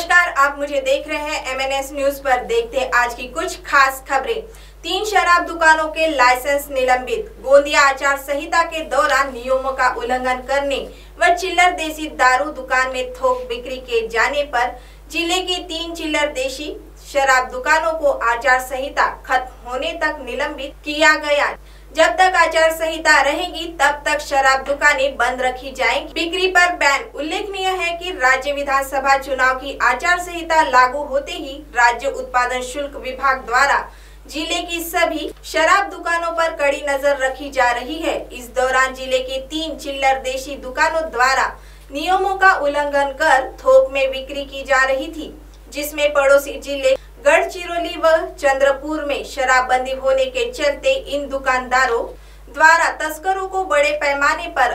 बच्चे देख रहे हैं एमएनएस न्यूज़ पर देखते हैं आज की कुछ खास खबरें। तीन शराब दुकानों के लाइसेंस निलंबित। गोंदिया आचार संहिता के दौरान नियमों का उल्लंघन करने व चिल्लर देसी दारू दुकान में थोक बिक्री के जाने पर ज़िले की तीन चिल्लर देशी शराब दुकानों को आचार संहिता खत्म होने तक निलंबित किया गया। जब तक आचार संहिता रहेगी, तब तक शराब दुकानें बंद रखी जाएँगी। बिक्री पर बैन। उल्लेखनीय है कि राज्य विधानसभा चुनाव की आचार संहिता लागू होते ही राज्य उत्पादन शुल्क विभाग द्वारा ज़िले की सभी शराब दुकानों पर कड़ी नज़र रखी जा रही है। इस दौरान ज़िले की तीन चिल्लर देशी दुकानों द्वारा नियमों का उल्लंघन कर थोक में बिक्री की जा रही थी, जिसमें पड़ोसी ज़िले गढ़चिरौली व चंद्रपुर में शराबबंदी होने के चलते इन दुकानदारों द्वारा तस्करों को बड़े पैमाने पर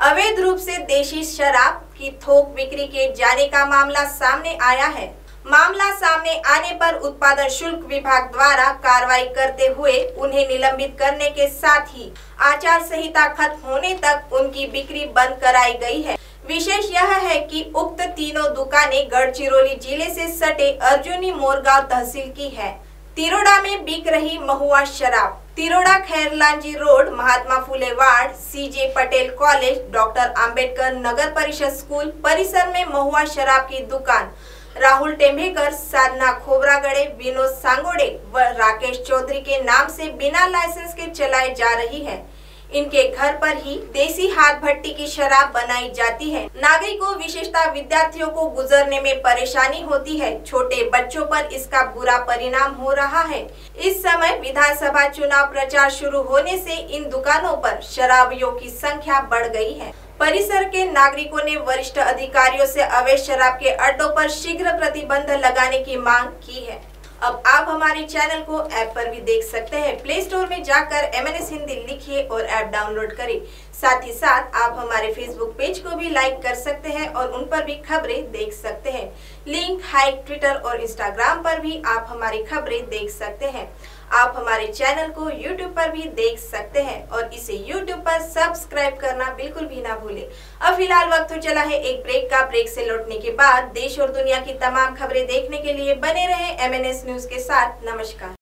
अवैध रूप से देशी शराब की थोक बिक्री के जाने का मामला सामने आया है। मामला सामने आने पर उत्पादन शुल्क विभाग द्वारा कार्रवाई करते हुए उन्हें निलंबित करने के साथ ही आचार संहिता खत्म होने तक उनकी बिक्री बंद कराई गई है। विशेष यह है कि उक्त तीनों दुकानें गढ़चिरौली ज़िले से सटे अर्जुनी मोरगांव तहसील की है। तिरोड़ा में बिक रही महुआ शराब। Tiroda Khairlanji road, Mahatma Phule ward C J Patel college, doctor Ambedkar Nagar Parishad school, परिसर में महुआ शराब की दुकान। राहुल टेम्भेकर साधना खोबरागड़े, विनोद सांगोड़े व राकेश चौधरी के नाम से बिना लाइसेंस के चलाई जा रही है। इनके घर पर ही देसी हाथ भट्टी की शराब बनाई जाती है। नागरिकों विशेषता विद्यार्थियों को गुजरने में परेशानी होती है। छोटे बच्चों पर इसका बुरा परिणाम हो रहा है। इस समय विधानसभा चुनाव प्रचार शुरू होने से इन दुकानों पर शराबियों की संख्या बढ़ गई है। परिसर के नागरिकों ने वरिष्ठ अधिकारियों से अवैध शराब के अड्डों पर शीघ्र प्रतिबंध लगाने की मांग की है। अब आप हमारे चैनल को ऐप पर भी देख सकते हैं। प्ले स्टोर में जाकर एम एन एस हिंदी लिखिए और ऐप डाउनलोड करें। साथ ही साथ आप हमारे फेसबुक पेज को भी लाइक कर सकते हैं और उन पर भी खबरें देख सकते हैं। लिंक हाइक ट्विटर और इंस्टाग्राम पर भी आप हमारी खबरें देख सकते हैं। आप हमारे चैनल को YouTube पर भी देख सकते हैं और इसे YouTube पर सब्सक्राइब करना बिल्कुल भी ना भूलें। अब फ़िलहाल वक्त हो चला है एक ब्रेक का। ब्रेक से लौटने के बाद देश और दुनिया की तमाम खबरें देखने के लिए बने रहे एम न्यूज़ के साथ नमस्कार।